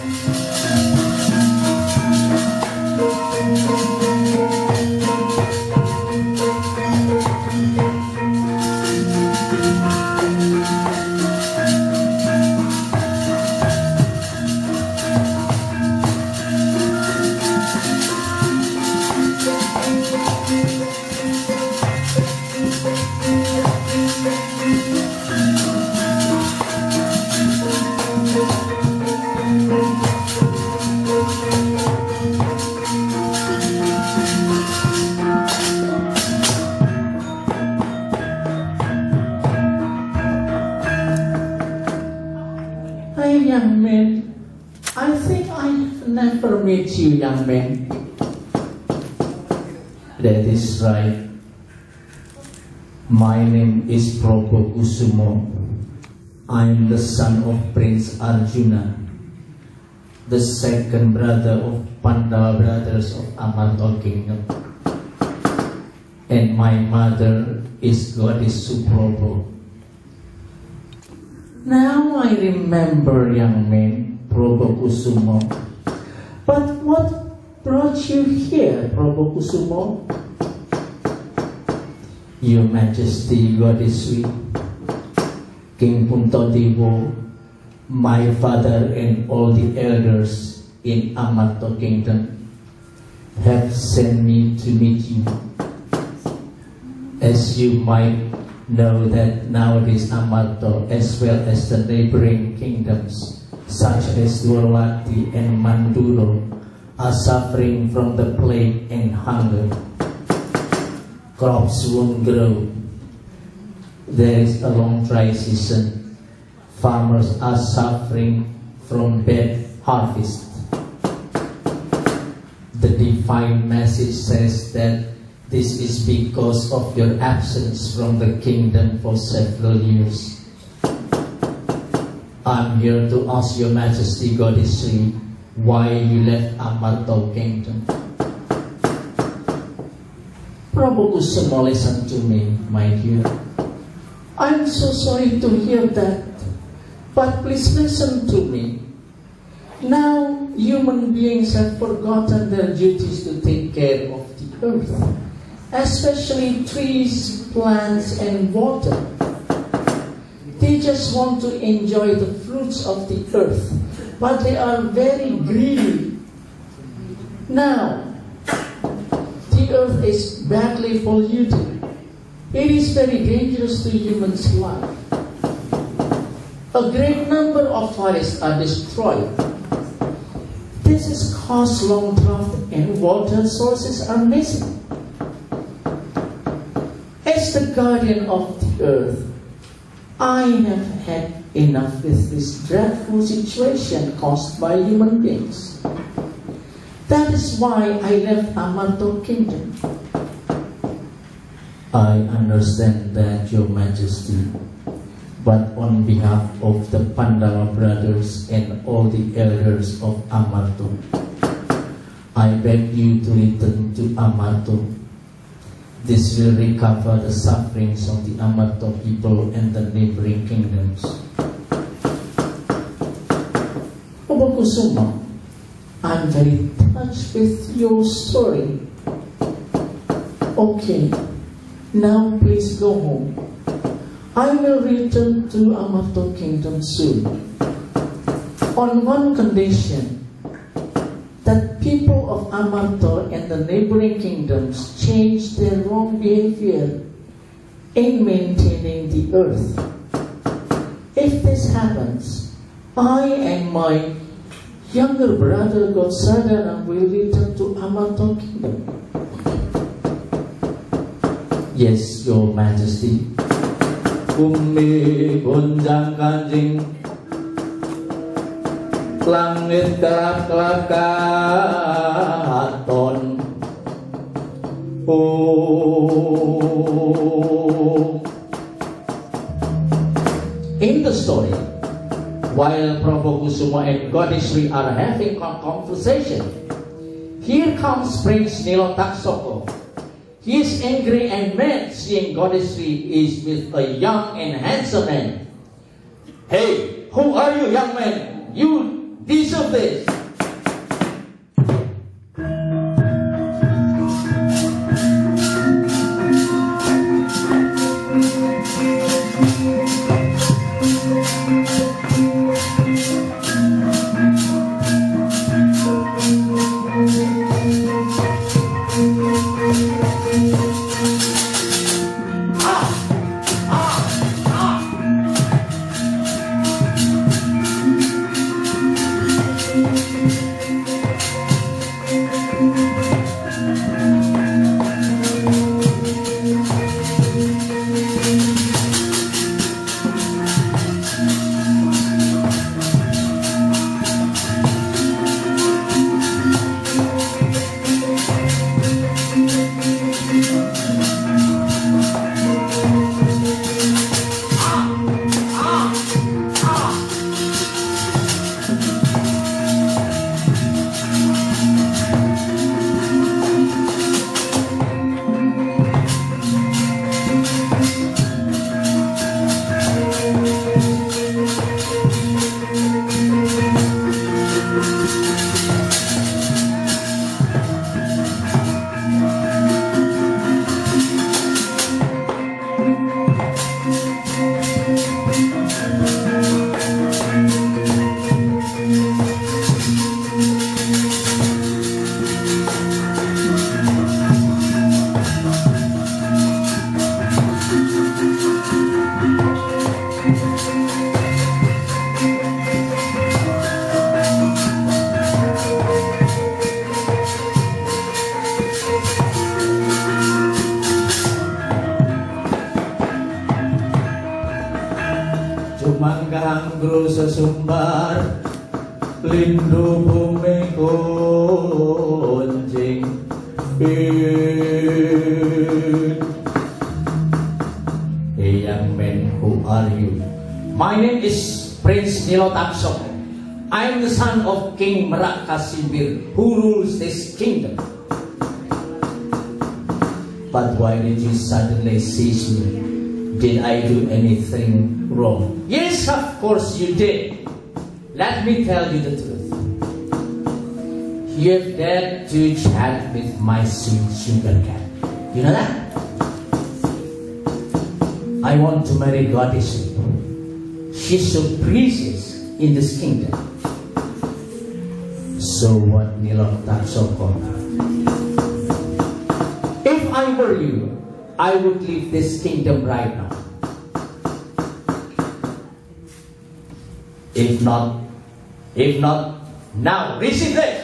Hi, Met you, young man. That is right. My name is Probo Kusumo. I'm the son of Prince Arjuna, the second brother of Pandava brothers of Amarta Kingdom. And my mother is Goddess Suprobo. Now I remember, young man, Probo Kusumo. But what brought you here, Probo Kusumo? Your Majesty, Goddess Sri, King Puntodewo, my father and all the elders in Amarto Kingdom have sent me to meet you. As you might know that nowadays Amarto as well as the neighboring kingdoms such as Dwarawati and Manduro are suffering from the plague and hunger crops won't grow. There is a long dry season. Farmers are suffering from bad harvest. The divine message says that this is because of your absence from the kingdom for several years. I'm here to ask your majesty, Goddess Sri, why you left Amarto kingdom. Prabhu Kusuma, listen to me, my dear. I'm so sorry to hear that, but please listen to me. Now, human beings have forgotten their duties to take care of the earth, especially trees, plants, and water. Just want to enjoy the fruits of the earth, but they are very greedy. Now, the earth is badly polluted. It is very dangerous to humans' life. A great number of forests are destroyed. This is caused long drought and water sources are missing. As the guardian of the earth, I have had enough with this dreadful situation caused by human beings. That is why I left Amarto Kingdom. I understand that, Your Majesty, but on behalf of the Pandava brothers and all the elders of Amarto, I beg you to return to Amarto. This will recover the sufferings of the Amarto people and the neighboring kingdoms. Obakusuma, I'm very touched with your story. Okay, now please go home. I will return to Amarto Kingdom soon. On one condition, that people of Amarto and the neighboring kingdoms change their wrong behavior in maintaining the earth. If this happens, I and my younger brother Godsadana will return to Amarto Kingdom. Yes, Your Majesty. Bumi gonjang ganjing Langit Oh In the story, while Prabhu and Goddess Sri are having a conversation, here comes Prince Nilotaksoko. He is angry and mad seeing Goddess Sri is with a young and handsome man. Hey, who are you, young man? Música Lindu bumi kunjing Hey young man, who are you? My name is Prince Nilotaksok. I am the son of King Merak Kasimbir, who rules this kingdom. But why did you suddenly seize me? Did I do anything wrong? Yes, of course you did. Let me tell you the truth. You have dared to chat with my sweet sugar cat. You know that? I want to marry Goddess. She's so precious in this kingdom. So what Nilotaksoko? If I were you, I would leave this kingdom right now. If not, if not, now receive this.